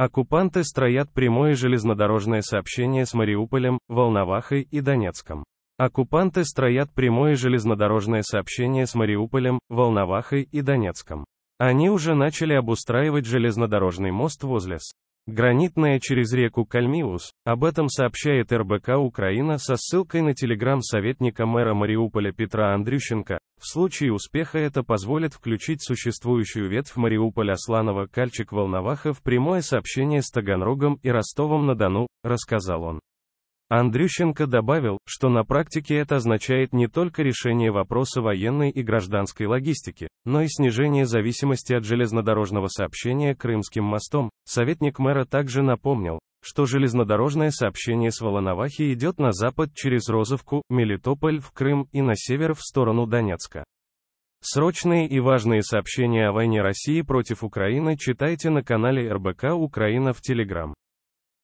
Оккупанты строят прямое железнодорожное сообщение с Мариуполем, Волновахой и Донецком. Оккупанты строят прямое железнодорожное сообщение с Мариуполем, Волновахой и Донецком. Они уже начали обустраивать железнодорожный мост возле С. Гранитная через реку Кальмиус, об этом сообщает РБК Украина со ссылкой на телеграм советника мэра Мариуполя Петра Андрющенко. В случае успеха это позволит включить существующую ветвь Мариуполя Сланова Кальчик Волноваха в прямое сообщение с Таганрогом и Ростовом-на-Дону, рассказал он. Андрющенко добавил, что на практике это означает не только решение вопроса военной и гражданской логистики, но и снижение зависимости от железнодорожного сообщения Крымским мостом. Советник мэра также напомнил, что железнодорожное сообщение с Волновахи идет на запад через Розовку, Мелитополь в Крым и на север в сторону Донецка. Срочные и важные сообщения о войне России против Украины читайте на канале РБК Украина в Телеграм.